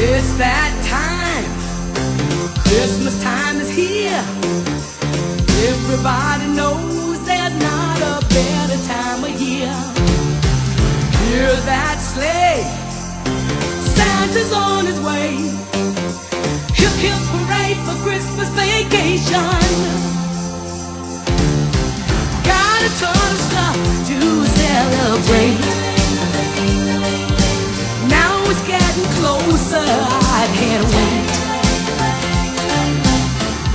It's that time. Christmas time is here. Everybody knows there's not a better time of year. Hear that sleigh. Santa's on his way. Hip hip hooray for Christmas vacation. Got a ton of I can't wait.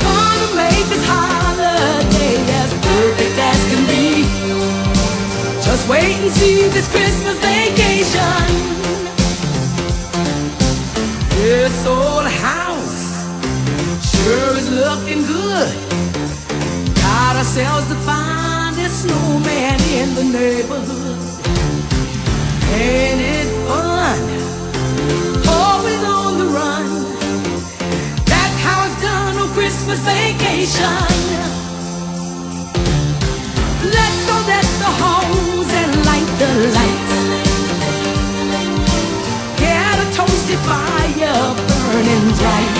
Gonna make this holiday as perfect as can be. Just wait and see this Christmas vacation. This old house sure is looking good. Got ourselves the finest snowman in the neighborhood. Christmas vacation. Let's go let the halls and light the lights. Get a toasty fire burning bright.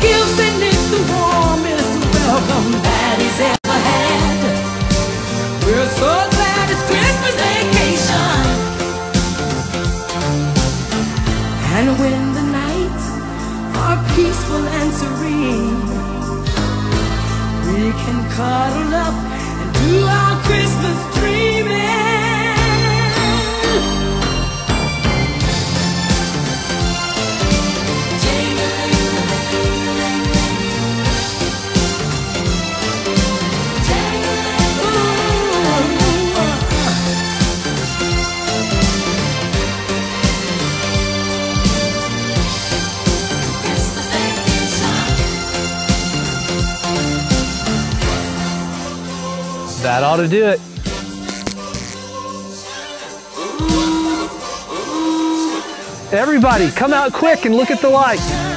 Give. Nick the warmest welcome that he's ever had. We're so glad it's Christmas vacation. And when the peaceful and serene, That ought to do it. Everybody, come out quick and look at the lights.